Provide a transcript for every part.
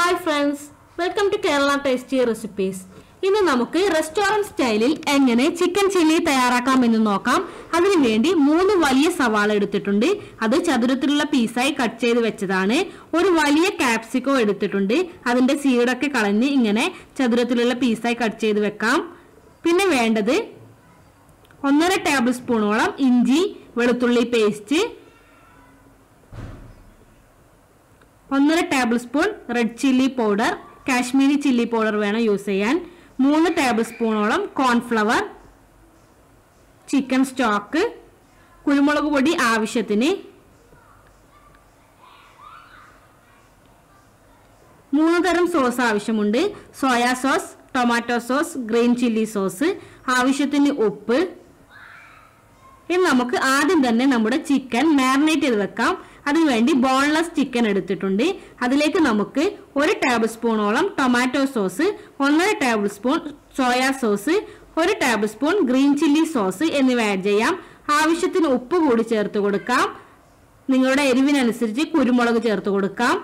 Hi friends welcome to Kerala tasty recipes ഇന്ന് നമുക്ക് restaurant സ്റ്റൈലിൽ എങ്ങനെ ചിക്കൻ ചില്ലി തയ്യാറാക്കാമെന്ന് നോക്കാം. അതിനുവേണ്ടി മൂന്ന് വലിയ സവാള എടുത്തിട്ടുണ്ട്. അത് ചതുരത്തിലുള്ള പീസായി കട്ട് ചെയ്ത് വെച്ചതാണ്. ഒരു വലിയ കാപ്സിക്കോ എടുത്തിട്ടുണ്ട്. അതിന്റെ സീഡൊക്കെ കളഞ്ഞ് ഇങ്ങനെ ചതുരത്തിലുള്ള പീസായി കട്ട് ചെയ്ത് വെക്കാം. പിന്നെ വേണ്ടത് ഒന്നര ടേബിൾ സ്പൂണോളം ഇഞ്ചി വെളുത്തുള്ളി പേസ്റ്റ് ഒന്നര tablespoon red chilli powder Kashmiri chilli powder വേണം യൂസ് ചെയ്യാൻ. മൂന്ന് ടേബിൾ സ്പൂണോളം കോൺഫ്ലവർ ചിക്കൻ സ്റ്റോക്ക് കുരുമുളക് പൊടി ആവശ്യത്തിന്. മൂന്ന് തരം സോസ് ആവശ്യമുണ്ട്. Soya sauce tomato sauce green chilli sauce ആവശ്യത്തിന് ഉപ്പ്. ഇനി നമുക്ക് ആദ്യം തന്നെ നമ്മുടെ ചിക്കൻ മാരിനേറ്റ് ചെയ്ത് വെക്കാം. അതിനുവേണ്ടി ബോൺലെസ് ചിക്കൻ എടുത്തിട്ടുണ്ട്. അതിലേക്ക് നമുക്ക് ഒരു ടേബിൾ സ്പൂണോളം ടൊമാറ്റോ സോസ് ഒന്നര ടേബിൾ സ്പൂൺ സോയാ സോസ് ഒരു tablespoon green chilli sauce എന്നിവ ആഡ് ചെയ്യാം. ആവശ്യത്തിന് ഉപ്പ് കൂടി ചേർത്ത് കൊടുക്കാം. നിങ്ങളുടെ എരിവിനനുസരിച്ച് കുരുമുളക് ചേർത്ത് കൊടുക്കാം.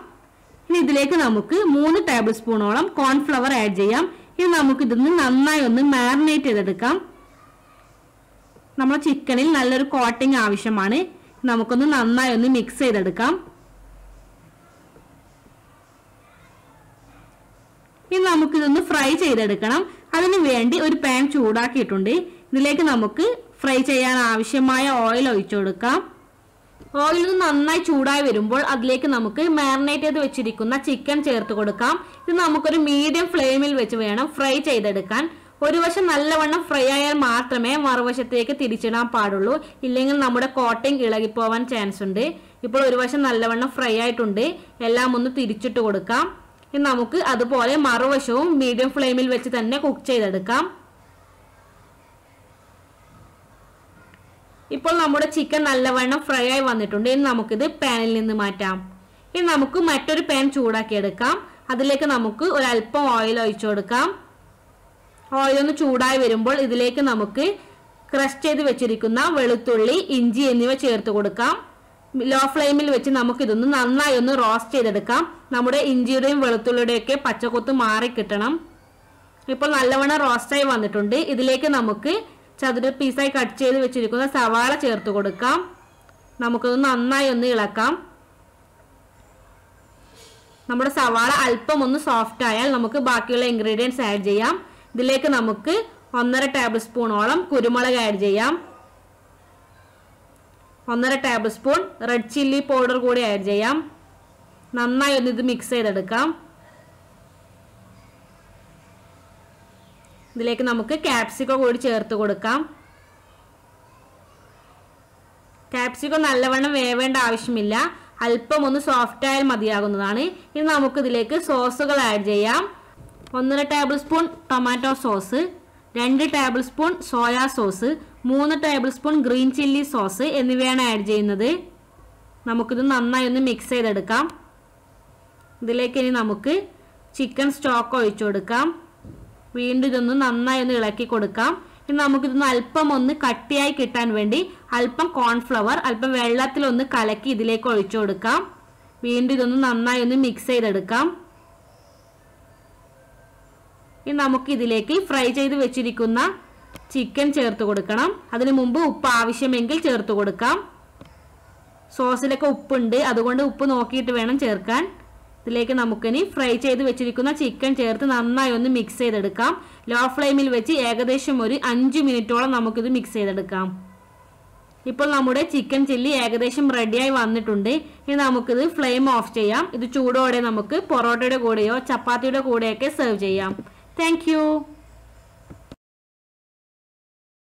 ഇനി ഇതിലേക്ക് നമുക്ക് മൂന്ന് ടേബിൾ സ്പൂണോളം കോൺഫ്ലവർ ആഡ് ചെയ്യാം. ഇനി നമുക്ക് ഇതൊന്ന് നന്നായി ഒന്ന് മാരിനേറ്റ് ചെയ്തെടുക്കാം. നമ്മുടെ ചിക്കനിൽ നല്ലൊരു കോട്ടിംഗ് ആവശ്യമാണ്. നമുക്കൊന്ന് നന്നായി ഒന്ന് മിക്സ് ചെയ്തെടുക്കാം. ഇനി നമുക്കിതൊന്ന് ഫ്രൈ ചെയ്തെടുക്കണം. അതിനു വേണ്ടി ഒരു പാൻ ചൂടാക്കിയിട്ടുണ്ട്. ഇതിലേക്ക് നമുക്ക് ഫ്രൈ ചെയ്യാൻ ആവശ്യമായ ഓയിൽ ഒഴിച്ചു കൊടുക്കാം. ഓയിൽ നന്നായി ചൂടായി വരുമ്പോൾ അതിലേക്ക് നമുക്ക് മാരിനേറ്റ് ചെയ്ത് വെച്ചിരിക്കുന്ന ചിക്കൻ ചേർത്ത് കൊടുക്കാം. ഇത് നമുക്കൊരു മീഡിയം ഫ്ലെയിമിൽ വെച്ച് വേണം ഫ്രൈ ചെയ്തെടുക്കാൻ. ഒരു വശം നല്ലവണ്ണം ഫ്രൈ ആയാൽ മാത്രമേ മറുവശത്തേക്ക് തിരിച്ചിടാൻ പാടുള്ളൂ. ഇല്ലെങ്കിൽ നമ്മുടെ കോട്ടയും ഇളകിപ്പോവാൻ ചാൻസ് ഉണ്ട്. ഇപ്പോൾ ഒരു വശം നല്ലവണ്ണം ഫ്രൈ ആയിട്ടുണ്ട്. എല്ലാം ഒന്ന് തിരിച്ചിട്ട് കൊടുക്കാം. ഇനി നമുക്ക് അതുപോലെ മറുവശവും മീഡിയം ഫ്ലെയിമിൽ വെച്ച് തന്നെ കുക്ക് ചെയ്തെടുക്കാം. ഇപ്പോൾ നമ്മുടെ ചിക്കൻ നല്ലവണ്ണം ഫ്രൈ ആയി വന്നിട്ടുണ്ട്. ഇനി നമുക്കിത് പാനിൽ നിന്ന് മാറ്റാം. ഇനി നമുക്ക് മറ്റൊരു പാൻ ചൂടാക്കിയെടുക്കാം. അതിലേക്ക് നമുക്ക് ഒരല്പം ഓയിൽ ഒഴിച്ചു കൊടുക്കാം. ഓയിൽ ഒന്ന് ചൂടായി വരുമ്പോൾ ഇതിലേക്ക് നമുക്ക് ക്രഷ് ചെയ്ത് വെച്ചിരിക്കുന്ന വെളുത്തുള്ളി ഇഞ്ചി എന്നിവ ചേർത്ത് കൊടുക്കാം. ലോ ഫ്ലെയിമിൽ വെച്ച് നമുക്ക് ഇതൊന്ന് നന്നായി ഒന്ന് റോസ്റ്റ് ചെയ്തെടുക്കാം. നമ്മുടെ ഇഞ്ചിയുടെയും വെളുത്തുള്ളിയുടെയും ഒക്കെ പച്ചക്കൊത്ത് മാറി കിട്ടണം. ഇപ്പോൾ നല്ലവണ്ണം റോസ്റ്റായി വന്നിട്ടുണ്ട്. ഇതിലേക്ക് നമുക്ക് ചതുര പീസായി കട്ട് ചെയ്ത് വെച്ചിരിക്കുന്ന സവാള ചേർത്ത് കൊടുക്കാം. നമുക്കത് നന്നായി ഒന്ന് ഇളക്കാം. നമ്മുടെ സവാള അല്പം ഒന്ന് സോഫ്റ്റ് ആയാൽ നമുക്ക് ബാക്കിയുള്ള ഇൻഗ്രീഡിയൻസ് ആഡ് ചെയ്യാം. ഇതിലേക്ക് നമുക്ക് ഒന്നര ടേബിൾ സ്പൂണോളം കുരുമുളക് ആഡ് ചെയ്യാം. ഒന്നര tablespoon red chilli powder കൂടി ആഡ് ചെയ്യാം. നന്നായി ഒന്ന് ഇത് മിക്സ് ചെയ്തെടുക്കാം. ഇതിലേക്ക് നമുക്ക് ക്യാപ്സിക്കോ കൂടി ചേർത്ത് കൊടുക്കാം. ക്യാപ്സിക്കോ നല്ലവണ്ണം വേവേണ്ട ആവശ്യമില്ല. അല്പം ഒന്ന് സോഫ്റ്റ് ആയാൽ മതിയാകുന്നതാണ്. ഇനി നമുക്ക് ഇതിലേക്ക് സോസുകൾ ആഡ് ചെയ്യാം. ഒന്നര ടേബിൾ സ്പൂൺ ടൊമാറ്റോ സോസ് രണ്ട് ടേബിൾ സ്പൂൺ സോയാ സോസ് മൂന്ന് tablespoon green chilli sauce എന്നിവയാണ് ആഡ് ചെയ്യുന്നത്. നമുക്കിത് നന്നായി ഒന്ന് മിക്സ് ചെയ്തെടുക്കാം. ഇതിലേക്ക് ഇനി നമുക്ക് ചിക്കൻ സ്റ്റോക്ക് ഒഴിച്ചു കൊടുക്കാം. വീണ്ടും ഇതൊന്ന് നന്നായി ഒന്ന് ഇളക്കി കൊടുക്കാം. ഇനി നമുക്കിതൊന്ന് അല്പം ഒന്ന് കട്ടിയായി കിട്ടാൻ വേണ്ടി അല്പം കോൺഫ്ലവർ അല്പം വെള്ളത്തിലൊന്ന് കലക്കി ഇതിലേക്ക് ഒഴിച്ചു കൊടുക്കാം. വീണ്ടും ഇതൊന്ന് നന്നായി ഒന്ന് മിക്സ് ചെയ്തെടുക്കാം. ഇനി നമുക്ക് ഇതിലേക്ക് ഫ്രൈ ചെയ്ത് വെച്ചിരിക്കുന്ന ചിക്കൻ ചേർത്ത് കൊടുക്കണം. അതിനു മുമ്പ് ഉപ്പ് ആവശ്യമെങ്കിൽ ചേർത്ത് കൊടുക്കാം. സോസിലൊക്കെ ഉപ്പുണ്ട്. അതുകൊണ്ട് ഉപ്പ് നോക്കിയിട്ട് വേണം ചേർക്കാൻ. ഇതിലേക്ക് നമുക്കിനി ഫ്രൈ ചെയ്ത് വെച്ചിരിക്കുന്ന ചിക്കൻ ചേർത്ത് നന്നായി ഒന്ന് മിക്സ് ചെയ്തെടുക്കാം. ലോ ഫ്ലെയിമിൽ വെച്ച് ഏകദേശം ഒരു അഞ്ച് മിനിറ്റോളം നമുക്കിത് മിക്സ് ചെയ്തെടുക്കാം. ഇപ്പോൾ നമ്മുടെ ചിക്കൻ ചില്ലി ഏകദേശം റെഡിയായി വന്നിട്ടുണ്ട്. ഇനി നമുക്കിത് ഫ്ലെയിം ഓഫ് ചെയ്യാം. ഇത് ചൂടോടെ നമുക്ക് പൊറോട്ടയുടെ കൂടെയോ ചപ്പാത്തിയുടെ കൂടെയൊക്കെ സെർവ് ചെയ്യാം. Thank you.